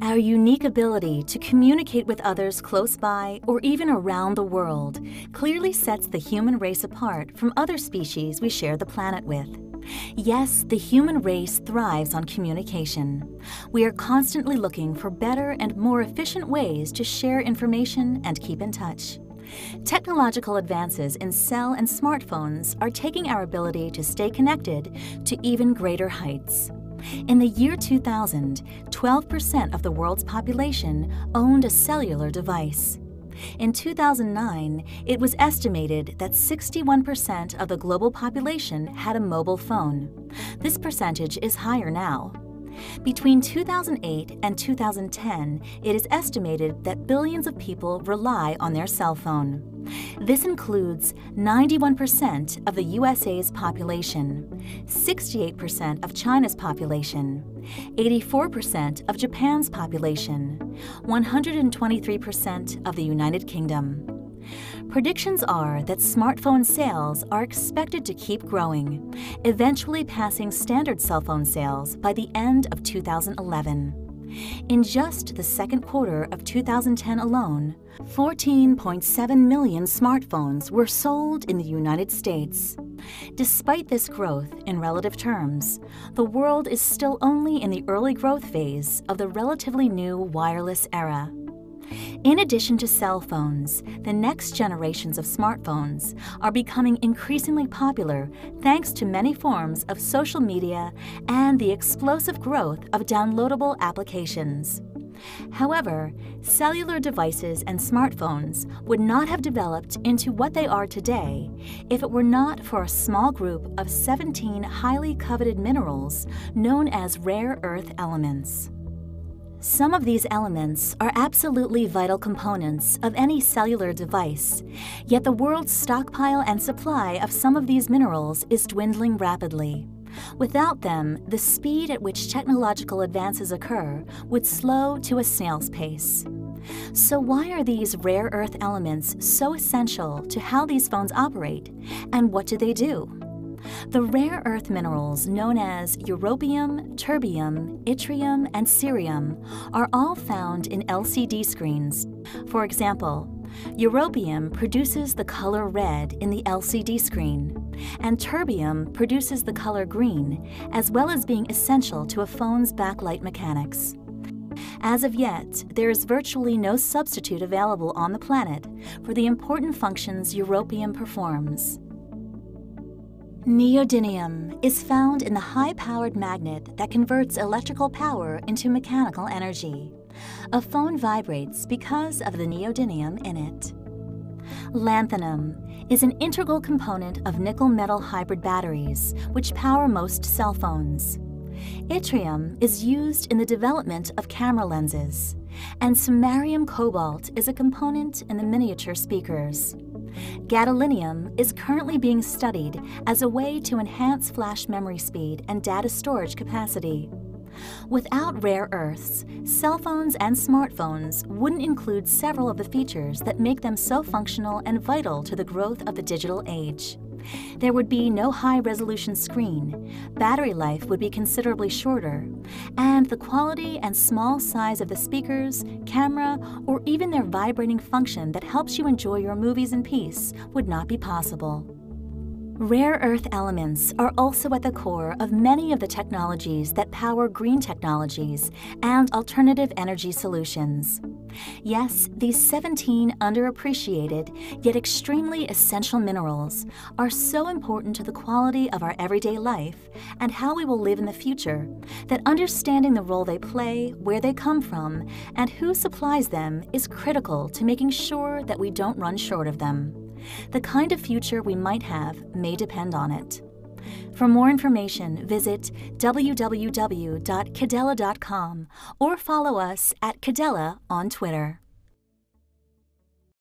Our unique ability to communicate with others close by or even around the world clearly sets the human race apart from other species we share the planet with. Yes, the human race thrives on communication. We are constantly looking for better and more efficient ways to share information and keep in touch. Technological advances in cell and smartphones are taking our ability to stay connected to even greater heights. In the year 2000, 12% of the world's population owned a cellular device. In 2009, it was estimated that 61% of the global population had a mobile phone. This percentage is higher now. Between 2008 and 2010, it is estimated that billions of people rely on their cell phone. This includes 91% of the USA's population, 68% of China's population, 84% of Japan's population, 123% of the United Kingdom. Predictions are that smartphone sales are expected to keep growing, eventually passing standard cell phone sales by the end of 2011. In just the second quarter of 2010 alone, 14.7 million smartphones were sold in the United States. Despite this growth in relative terms, the world is still only in the early growth phase of the relatively new wireless era. In addition to cell phones, the next generations of smartphones are becoming increasingly popular thanks to many forms of social media and the explosive growth of downloadable applications. However, cellular devices and smartphones would not have developed into what they are today if it were not for a small group of 17 highly coveted minerals known as rare earth elements. Some of these elements are absolutely vital components of any cellular device, yet the world's stockpile and supply of some of these minerals is dwindling rapidly. Without them, the speed at which technological advances occur would slow to a snail's pace. So, why are these rare earth elements so essential to how these phones operate, and what do they do? The rare earth minerals known as europium, terbium, yttrium, and cerium are all found in LCD screens. For example, Europium produces the color red in the LCD screen, and terbium produces the color green, as well as being essential to a phone's backlight mechanics. As of yet, there is virtually no substitute available on the planet for the important functions europium performs. Neodymium is found in the high-powered magnet that converts electrical power into mechanical energy. A phone vibrates because of the neodymium in it. Lanthanum is an integral component of nickel-metal hybrid batteries, which power most cell phones. Yttrium is used in the development of camera lenses, and samarium cobalt is a component in the miniature speakers. Gadolinium is currently being studied as a way to enhance flash memory speed and data storage capacity. Without rare earths, cell phones and smartphones wouldn't include several of the features that make them so functional and vital to the growth of the digital age. There would be no high resolution screen, battery life would be considerably shorter, and the quality and small size of the speakers, camera, or even their vibrating function that helps you enjoy your movies in peace would not be possible. Rare earth elements are also at the core of many of the technologies that power green technologies and alternative energy solutions. Yes, these 17 underappreciated yet extremely essential minerals are so important to the quality of our everyday life and how we will live in the future that understanding the role they play, where they come from, and who supplies them is critical to making sure that we don't run short of them. The kind of future we might have may depend on it. For more information, visit www.kidela.com or follow us at Kidela on Twitter.